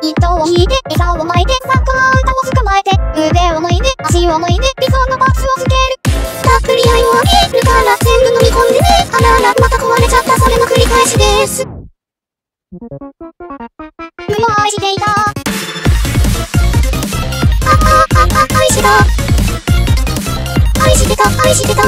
糸を引いて、餌を巻いて、魚を捕まえて、腕を脱いで、足を脱いで、理想のパスをつける。たっぷり愛をあげるから全部飲み込んでね。あらら、また壊れちゃった、それの繰り返しです。無も愛していた。あ、あ、あ、あ、愛してた。愛してた、愛してた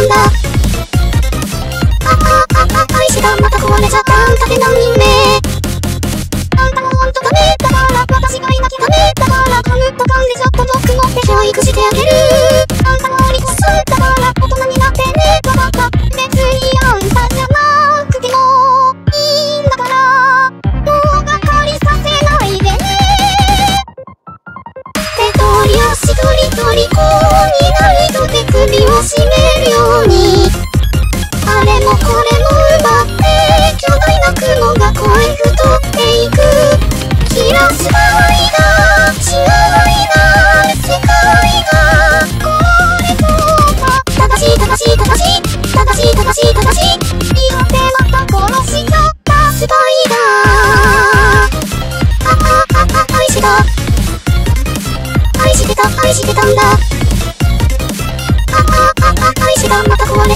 足取りこになると手首を絞めるように。あれもこれも奪って巨大な雲が声太っていく。キラスバー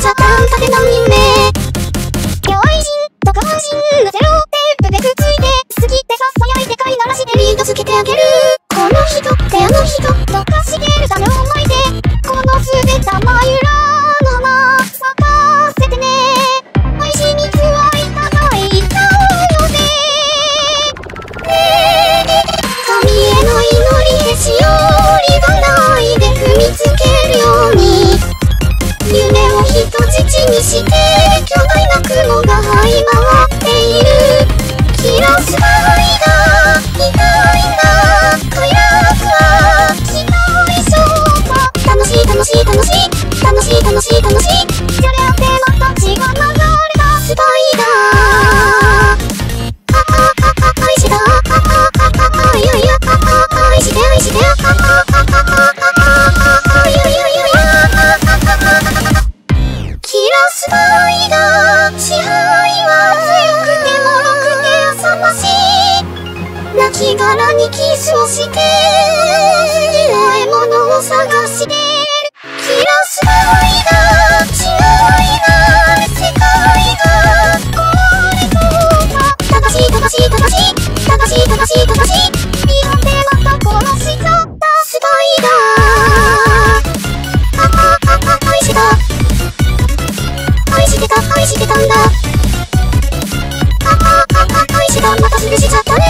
また壊れちゃった、みんたって何人と下半身のゼロテープでくっついて、好きってささやいて飼いならしてリードつけてあげる。この人ってあの人、どかしてる種をまいて、このすべたまゆしてスパイダー支配は強くてもろくて浅ましい。亡き殻にキスをして嫌い物を探してキラスパ私が私にしちゃった